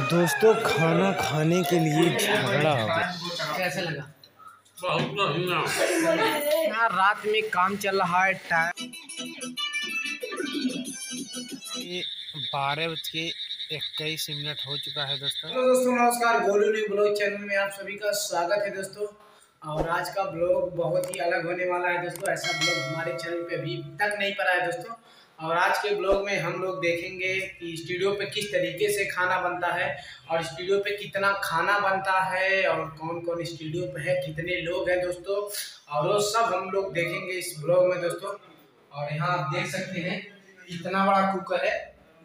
दोस्तों खाना खाने के लिए झगड़ा हो गया। कैसे लगा? यार रात में काम चल रहा है टाइम बारह बज के इक्कीस मिनट हो चुका है दोस्तों। तो दोस्तों नमस्कार। गोलू न्यू ब्लॉग चैनल में आप सभी का स्वागत है दोस्तों। और आज का ब्लॉग बहुत ही अलग होने वाला है दोस्तों। ऐसा ब्लॉग हमारे चैनल पे अभी तक नहीं पड़ा है दोस्तों। और आज के ब्लॉग में हम लोग देखेंगे कि स्टूडियो पे किस तरीके से खाना बनता है और स्टूडियो पे कितना खाना बनता है और कौन कौन स्टूडियो पे है, कितने लोग हैं दोस्तों। और वो सब हम लोग देखेंगे इस ब्लॉग में दोस्तों। और यहाँ आप देख सकते हैं, इतना बड़ा कुकर है।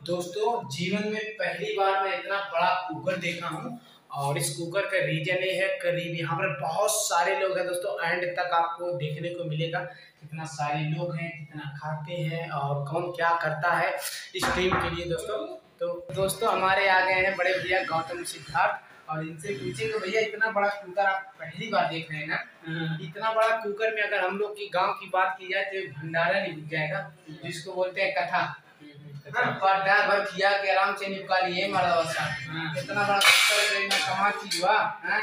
दोस्तों, जीवन में पहली बार मैं इतना बड़ा कुकर देखा हूँ और इस कुकर का रीजन ये है करीब यहाँ पर बहुत सारे लोग हैं दोस्तों एंड तक आपको देखने को मिलेगा कितना सारे लोग हैं कितना खाते हैं और कौन क्या करता है इस टीम के लिए दोस्तों। तो दोस्तों हमारे आ गए हैं बड़े भैया गौतम सिद्धार्थ और इनसे पूछेंगे भैया इतना बड़ा कुकर आप पहली बार देख रहे हैं ना? इतना बड़ा कुकर में अगर हम लोग की गाँव की बात की जाए तो भंडारा नहीं जाएगा जिसको बोलते हैं कथा। पर्दा भर किया के आराम से निपका लिए मर्दा बसा इतना बड़ा कुकर में कमा चीज़ हुआ हाँ?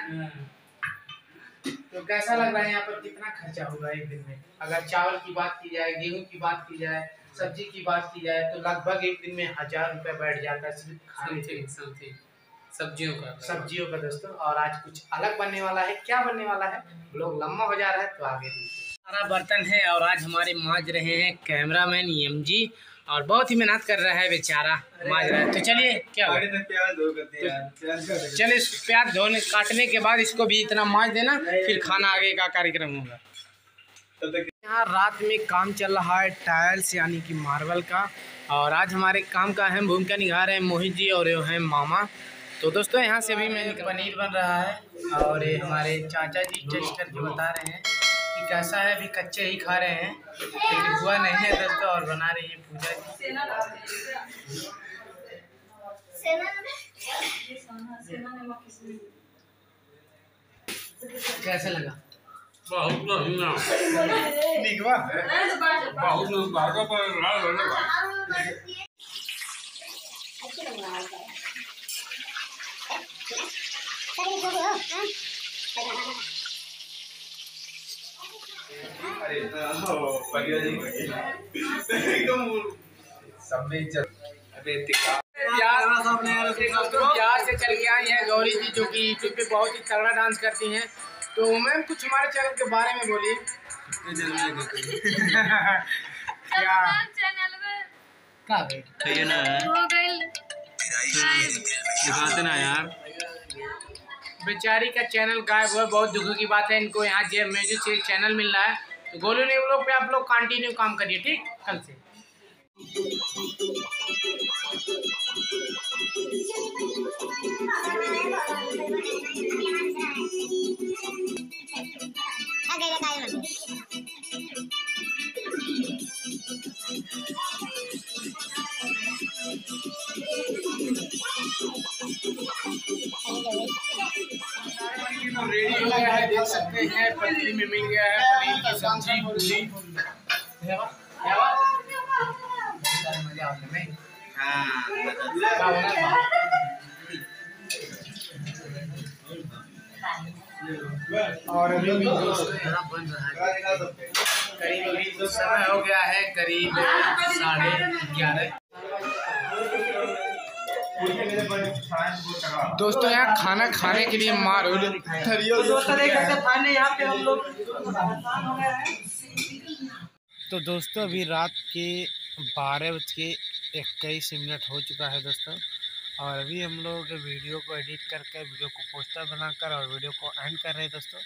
तो कैसा लग रहा है यहाँ पर? कितना खर्चा होगा एक दिन में? अगर चावल की बात की जाए गेहूँ की बात की जाए सब्ज़ी की बात की जाए तो लगभग एक दिन में हज़ार रुपए बैठ जाता है सिर्फ़ खाने से समथिंग सब्जियों का। सब्जियों का दोस्तों और आज कुछ अलग बनने वाला है। क्या बनने वाला है? लोग लंबा हो जा रहा है तो आगे देखिए सारा बर्तन है और आज हमारे माज रहे हैं कैमरामैन एम जी और बहुत ही मेहनत कर रहा है बेचारा माज रहा है। तो चलिए क्या हुआ? चलिए प्याज धोने काटने के बाद इसको भी इतना माज देना फिर खाना आगे का कार्यक्रम होगा। यहाँ रात में काम चल रहा है टाइल्स यानी कि मार्बल का और आज हमारे काम का अहम भूमिका निभा रहे हैं मोहित जी और ये हैं मामा। तो दोस्तों यहाँ से भी मैं पनीर बन रहा है और ये हमारे चाचा जी टेस्ट करके बता रहे हैं। कि कैसा है अभी कच्चे ही खा रहे हैं लेकिन हुआ नहीं है दोस्तों और बना रही है पूजा जी। कैसा लगा? बहुत बहुत बिहार से चल के आई हैं गौरी जी जो कि यूट्यूब पे बहुत ही तगड़ा डांस करती हैं तो मैम कुछ हमारे चैनल के बारे में बोलिए दिखाते ना यार। बेचारी का चैनल गायब हुआ, बहुत दुख की बात है, इनको यहाँ जे म्यूज़िक चैनल मिल रहा है। तो गोलू ने लोग पे आप लोग कंटिन्यू काम करिए ठीक? कल से। Okay, okay, गया। है, देख सकते हैं पत्नी में मिल गया है, पनीर की सब्ज़ी, पूरी। था? और है। करीब अभी तो समय हो गया है, करीब साढ़े ग्यारह। दोस्तों यहाँ खाना खाने के लिए मार मारो तो दोस्तों अभी रात के बारह बज के इक्कीस मिनट हो चुका है दोस्तों। और अभी हम लोग वीडियो को एडिट करके वीडियो को पोस्टर बनाकर और वीडियो को एंड कर रहे हैं दोस्तों।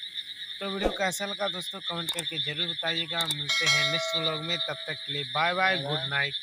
तो वीडियो कैसा लगा दोस्तों कमेंट करके ज़रूर बताइएगा। मिलते हैं नेक्स्ट व्लॉग में तब तक के लिए बाय बाय गुड नाइट।